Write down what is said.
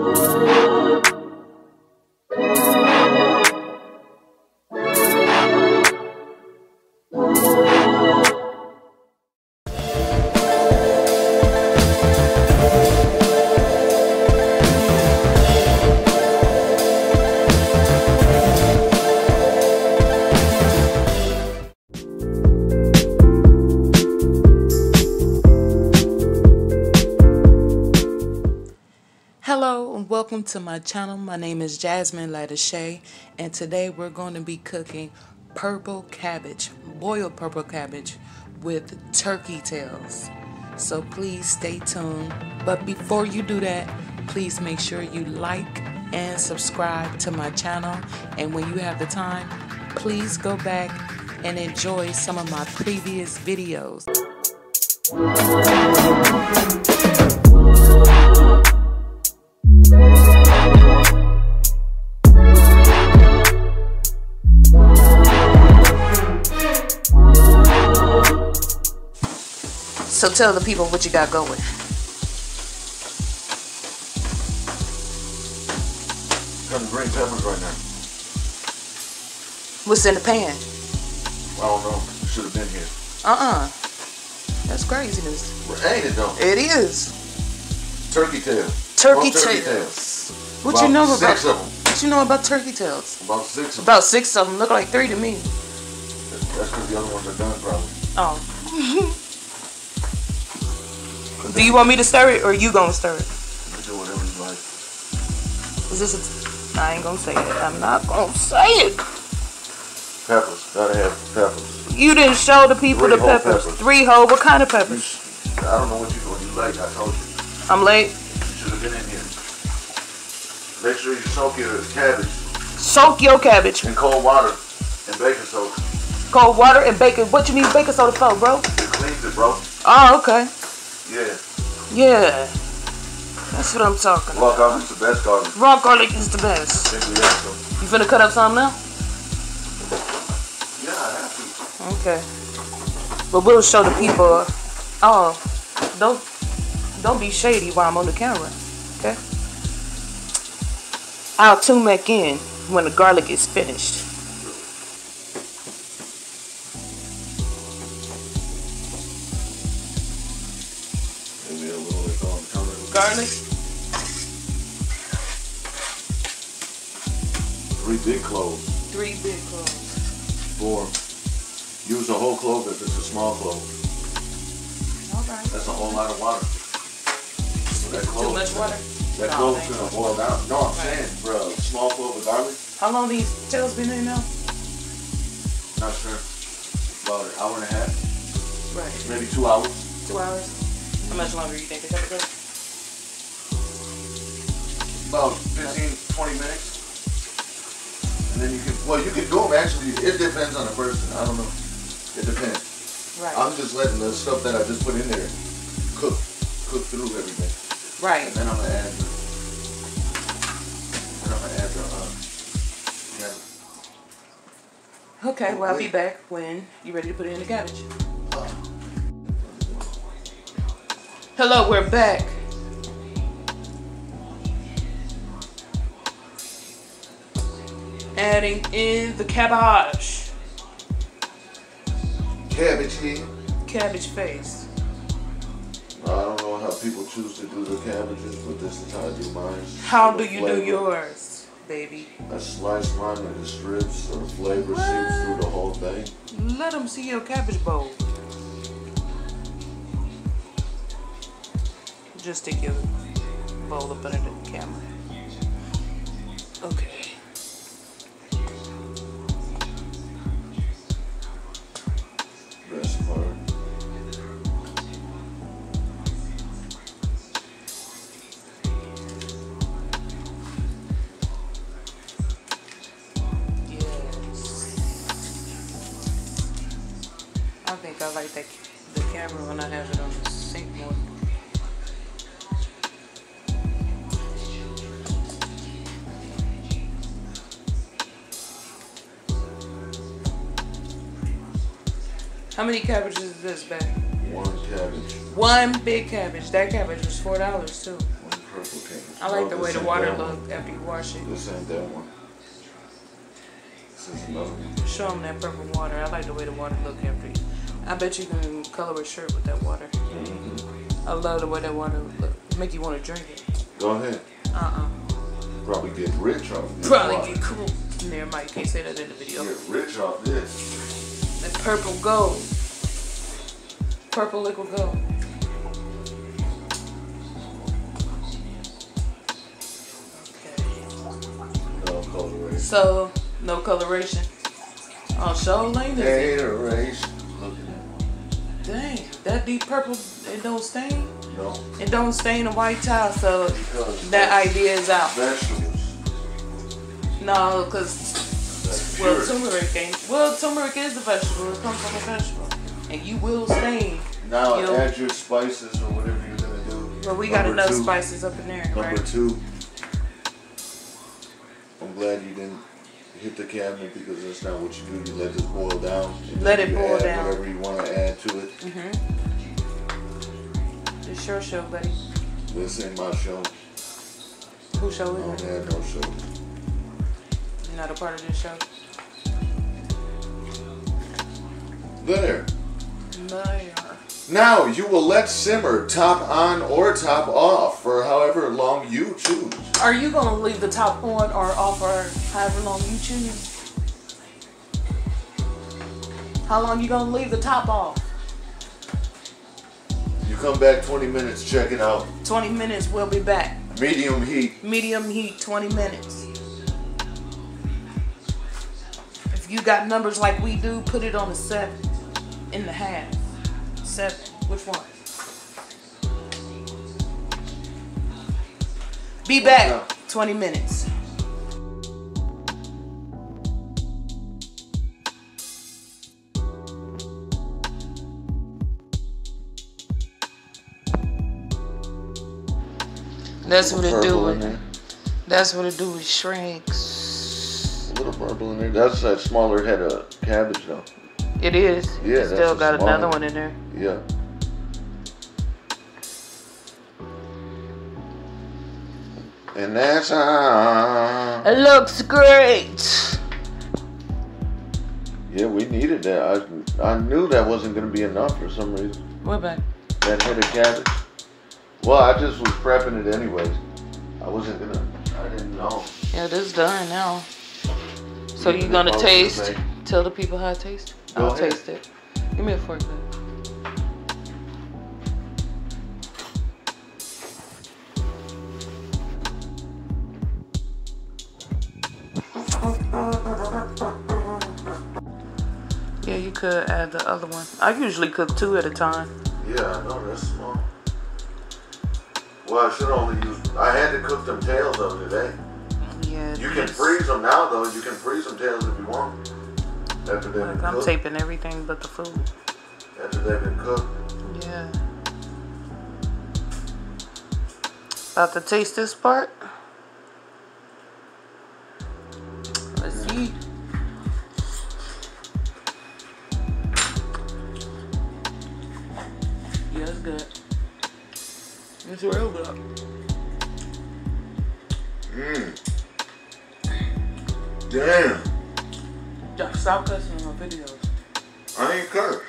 Hello to my channel. My name is Jasmine Latishea and today we're going to be cooking purple cabbage, boiled purple cabbage with turkey tails. So please stay tuned. But before you do that, please make sure you like and subscribe to my channel. And when you have the time, please go back and enjoy some of my previous videos. Tell the people what you got going. Cutting green peppers right now. What's in the pan? I don't know. Should have been here. Uh-uh. That's craziness. Ain't it though? It is. Turkey tail. Turkey, Well, turkey tails. What About you know about six of them. what you know about turkey tails? About six of them. About six of them. Look like three to me. That's because the other ones are done probably. Oh. Do you want me to stir it or you gonna stir it? You do whatever you like. Is this a, I ain't gonna say it. I'm not gonna say it. Peppers. Gotta have peppers. You didn't show the people Three the peppers. peppers. Three whole. What kind of You peppers? sh- I don't know what you doing. You late. I told you. I'm late. You should have been in here. Make sure you soak your cabbage Soak your cabbage. in cold water and baking soda. Cold water and bacon. What you need baking soda for, bro? It cleans it, bro. Oh, okay. Yeah. Yeah. That's what I'm talking about. Raw garlic's the best garlic. Raw garlic is the best. I think we have some. You finna cut up some now? Yeah, I have to. Okay. But we'll show the people. Uh, oh, don't don't be shady while I'm on the camera. Okay. I'll tune back in when the garlic is finished. Maybe a little bit on color. Garlic. Three big cloves. Three big cloves. Four. Use a whole clove if it's a small clove. All right. That's a whole lot of water. So that Too much water. That No, clove's gonna boil down. No, I'm Right. saying, bro, small clove of garlic. How long these tails been in now? Not sure. About an hour and a half, Right. maybe two hours. Two hours. How much longer do you think it took? to cook? About 15, 20 minutes. And then you can, well, you can do them actually. It depends on the person. I don't know. It depends. Right. I'm just letting the stuff that I just put in there cook, cook through everything. right. And then I'm gonna add the, then I'm gonna add the, uh, yeah. Okay. Well, I'll be back when you're ready to put it in the cabbage. Hello, we're back. Adding in the cabbage. Cabbage head. Cabbage face. I don't know how people choose to do the cabbages, but this is how I do mine. How do you do yours, baby? I slice mine into strips so the flavor seeps through the whole thing. Let them see your cabbage bowl. Just stick your bowl up under the camera. Okay. I think I like that the camera when I have it on the sync mode. How many cabbages is this bag? One cabbage. One big cabbage. That cabbage was four dollars too. One purple cabbage. I like No, the way the water that look after you wash it. This ain't that one. This is another one. Show them that purple water. I like the way the water look after you. I bet you can color a shirt with that water. Mm-hmm. I love the way that water look. Make you want to drink it. Go ahead. Uh-uh. Probably get rich off this. Probably water. get cool. Never mind. Can't say that in the video. Get rich off this. Purple gold. Purple liquid gold. Okay. No coloration. So, no coloration. Oh, show lane is it? Hateration. Look at Dang, that deep purple, it don't stain? No. It don't stain a white tile, so Because that idea is out. vegetables. No, because, well, turmeric ain't. Well, turmeric is a vegetable. It comes from a vegetable. And you will stain. Now add your spices or whatever you're gonna do. But we got enough two. spices up in there, Number right? two. I'm glad you didn't hit the cabinet because that's not what you do. You let this boil down. Let it boil down. Whatever you want to add to it. Mm-hmm. It's your show, buddy. This ain't my show. Who show I don't have no show. You're not a part of this show. There. Now you will let simmer top on or top off for however long you choose. Are you gonna leave the top on or off or however long you choose? How long you gonna leave the top off? You come back 20 minutes, check it out. 20 minutes, we'll be back. Medium heat. Medium heat, 20 minutes. If you got numbers like we do, put it on a seven in the half. Seven. Which one? Be back. 20 minutes. That's what it do. With- That's what it do. It shrinks. A little purple in there. That's that smaller head of cabbage though. It is. Yeah, that's still got another one. one in there. Yeah. And that's uh, It looks great. yeah, we needed that. I I knew that wasn't gonna be enough for some reason. We're back. That head of cabbage. Well, I just was prepping it anyways. I wasn't gonna. I didn't know. Yeah, this done now. So you gonna taste? Tell the people how it tastes. Go I'll ahead. taste it. Give me a fork. Yeah, you could add the other one. I usually cook two at a time. Yeah, I know that's small. Well, I should only use. I had to cook them tails of today. Yeah. You can freeze them now, though. You can freeze them tails if you want. After they've been I'm cooked. taping everything but the food. After they've been cooked. Yeah. About to taste this part. Let's see. Yeah, it's good. It's real good. Mmm. Damn. Stop cussing in my videos. I ain't cursed.